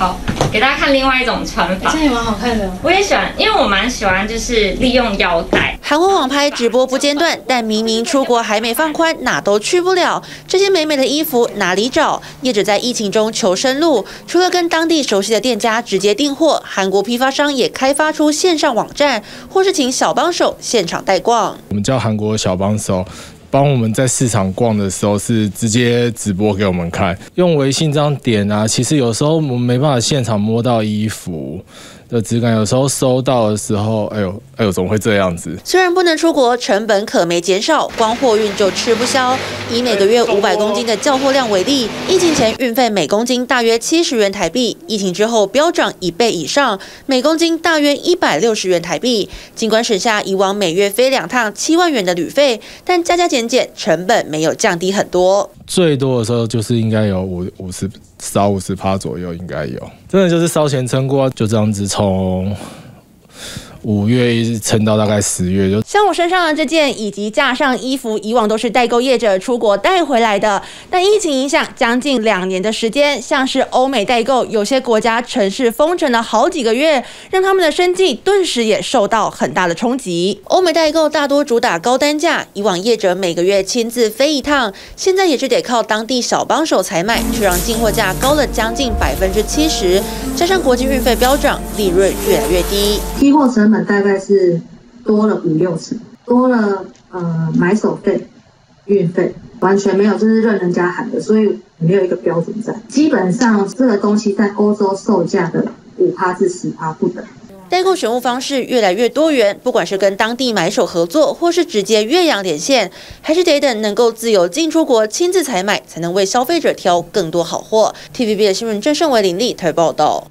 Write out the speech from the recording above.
好，给大家看另外一种穿法，这也蛮好看的。我也喜欢，因为我蛮喜欢就是利用腰带。韩国网拍直播不间断，但明明出国还没放宽，哪都去不了。这些美美的衣服哪里找？业者在疫情中求生路，除了跟当地熟悉的店家直接订货，韩国批发商也开发出线上网站，或是请小帮手现场带逛。我们叫韩国小帮手。帮我们在市场逛的时候是直接直播给我们看，用微信这样点啊，其实有时候我们没办法现场摸到衣服。的质感，有时候收到的时候，哎呦，哎呦，怎么会这样子？虽然不能出国，成本可没减少，光货运就吃不消。以每个月五百公斤的交货量为例，疫情前运费每公斤大约七十元台币，疫情之后飙涨一倍以上，每公斤大约一百六十元台币。尽管省下以往每月飞两趟七万元的旅费，但加加减成本没有降低很多。最多的时候就是应该有五五十。少五十趴左右应该有，真的就是烧钱撑过，就这样子从。五月一直撑到大概十月，就像我身上的这件以及架上衣服，以往都是代购业者出国带回来的。但疫情影响，将近两年的时间，像是欧美代购，有些国家城市封城了好几个月，让他们的生计顿时也受到很大的冲击。欧美代购大多主打高单价，以往业者每个月亲自飞一趟，现在也是得靠当地小帮手采买，却让进货价高了将近百分之七十，加上国际运费飙涨，利润越来越低，批货成本。大概是多了五六成，多了呃买手费、运费，完全没有，就是任人家喊的，所以没有一个标准在。基本上这个东西在欧洲售价的五趴至十趴不等。代购选物方式越来越多元，不管是跟当地买手合作，或是直接越洋连线，还是得等能够自由进出国、亲自采买，才能为消费者挑更多好货。TVB 的新闻郑胜伟、林立台报道。